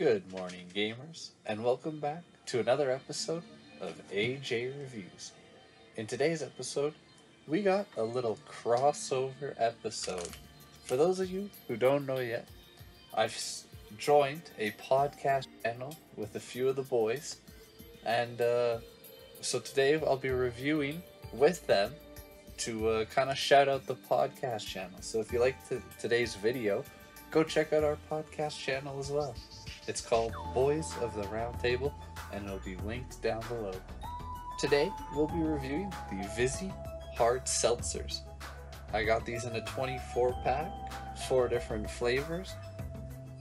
Good morning, gamers, and welcome back to another episode of AJ Reviews. In today's episode, we got a little crossover episode. For those of you who don't know yet, I've joined a podcast channel with a few of the boys, and uh, so today I'll be reviewing with them to uh, kind of shout out the podcast channel. So if you like today's video, go check out our podcast channel as well. It's called Bois of the Round Table, and it'll be linked down below. Today, we'll be reviewing the Vizzy Hard Seltzers. I got these in a 24 pack, four different flavors.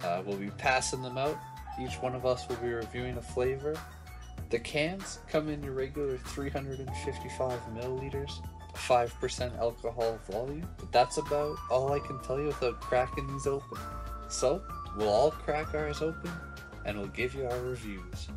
Uh, we'll be passing them out. Each one of us will be reviewing a flavor. The cans come in your regular 355 milliliters, 5% alcohol volume. But that's about all I can tell you without cracking these open. So, we'll all crack ours open and we'll give you our reviews.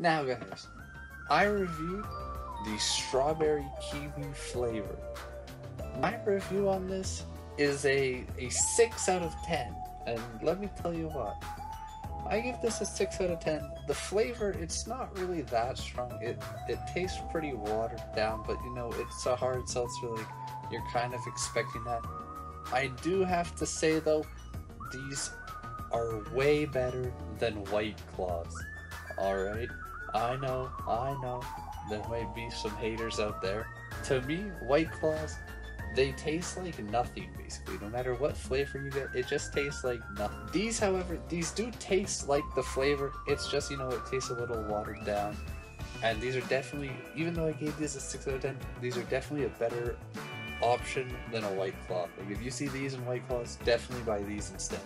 Now, guys, I reviewed the strawberry kiwi flavor. My review on this is a, a 6 out of 10. And let me tell you what. I give this a 6 out of 10. The flavor, it's not really that strong. It it tastes pretty watered down, but you know, it's a hard seltzer, like you're kind of expecting that. I do have to say though, these are way better than White Claws. Alright? I know, I know, there might be some haters out there. To me, White Claws, they taste like nothing basically. No matter what flavor you get, it just tastes like nothing. These, however, these do taste like the flavor. It's just, you know, it tastes a little watered down. And these are definitely, even though I gave these a 6 out of 10, these are definitely a better option than a White Claw. Like, if you see these in White Claws, definitely buy these instead.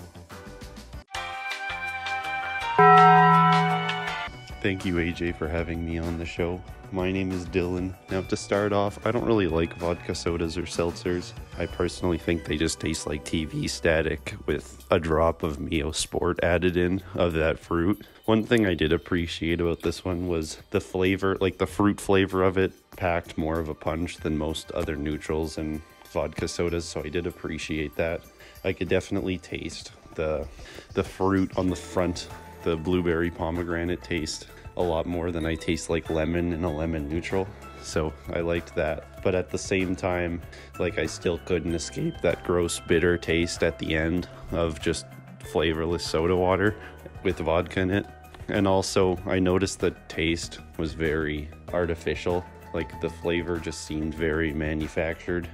Thank you, AJ, for having me on the show. My name is Dylan. Now, to start off, I don't really like vodka sodas or seltzers. I personally think they just taste like TV static with a drop of Mio Sport added in of that fruit. One thing I did appreciate about this one was the flavor, like the fruit flavor of it, packed more of a punch than most other neutrals and vodka sodas, so I did appreciate that. I could definitely taste the the fruit on the front, the blueberry pomegranate taste a lot more than I taste like lemon in a lemon neutral. So I liked that. But at the same time, like I still couldn't escape that gross bitter taste at the end of just flavorless soda water with vodka in it. And also, I noticed the taste was very artificial. Like the flavor just seemed very manufactured.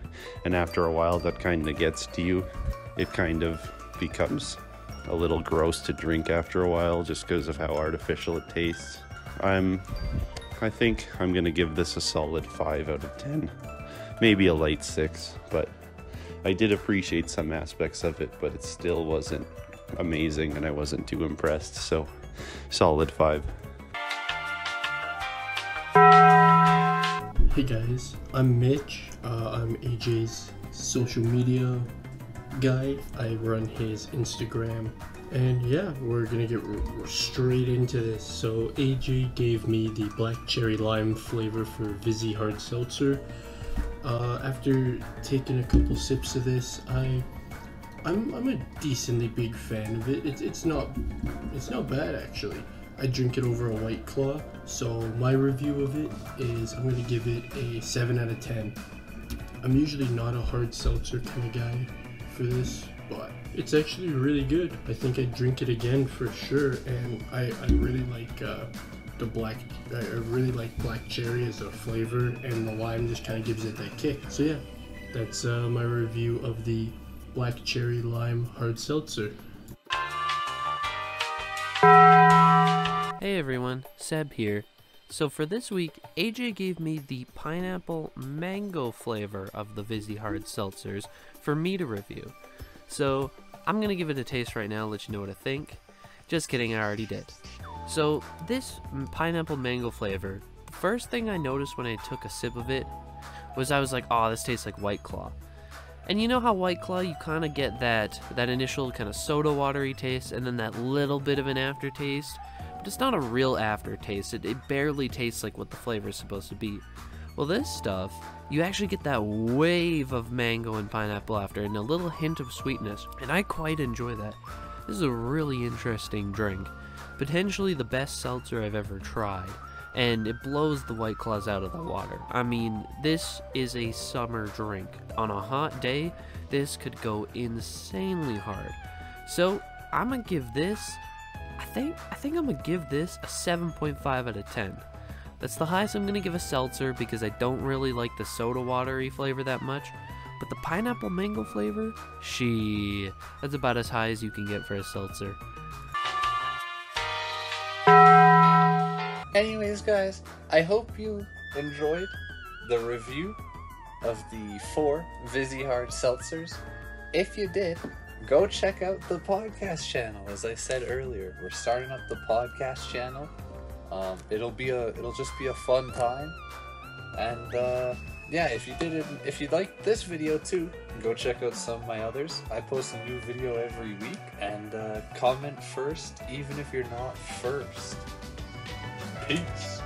And after a while, that kind of gets to you. It kind of becomes a little gross to drink after a while just because of how artificial it tastes. I'm I think I'm going to give this a solid 5 out of 10. Maybe a light 6, but I did appreciate some aspects of it, but it still wasn't amazing and I wasn't too impressed. So, solid 5. Hey guys, I'm Mitch. Uh, I'm AJ's social media guy. I run his Instagram. And yeah, we're gonna get straight into this. So, AJ gave me the black cherry lime flavor for Vizzy Hard Seltzer. Uh, after taking a couple sips of this, I. I'm, I'm a decently big fan of it. It's, it's not it's not bad actually. I drink it over a white claw. So my review of it is I'm gonna give it a seven out of ten. I'm usually not a hard seltzer kind of guy for this, but it's actually really good. I think I'd drink it again for sure, and I, I really like uh, the black. I really like black cherry as a flavor, and the lime just kind of gives it that kick. So yeah, that's uh, my review of the black cherry lime hard seltzer. Hey everyone, Seb here. So for this week, AJ gave me the pineapple mango flavor of the Vizzy Hard Seltzers for me to review. So I'm gonna give it a taste right now, let you know what I think. Just kidding, I already did. So, this pineapple mango flavor, first thing I noticed when I took a sip of it was I was like, oh, this tastes like White Claw. And you know how White Claw, you kind of get that that initial kind of soda watery taste and then that little bit of an aftertaste? But it's not a real aftertaste. It, it barely tastes like what the flavor is supposed to be. Well, this stuff, you actually get that wave of mango and pineapple after and a little hint of sweetness. And I quite enjoy that. This is a really interesting drink. Potentially the best seltzer I've ever tried and it blows the white claws out of the water. I mean, this is a summer drink. On a hot day, this could go insanely hard. So, I'm gonna give this I think I think I'm gonna give this a 7.5 out of 10. That's the highest I'm gonna give a seltzer because I don't really like the soda watery flavor that much. But the pineapple mango flavor, she that's about as high as you can get for a seltzer. Anyways, guys, I hope you enjoyed the review of the four Vizzy Hard seltzers. If you did, go check out the podcast channel. As I said earlier, we're starting up the podcast channel. Um, it'll be a, it'll just be a fun time. And uh, yeah, if you did it, if you liked this video too, go check out some of my others. I post a new video every week. And uh, comment first, even if you're not first. Peace.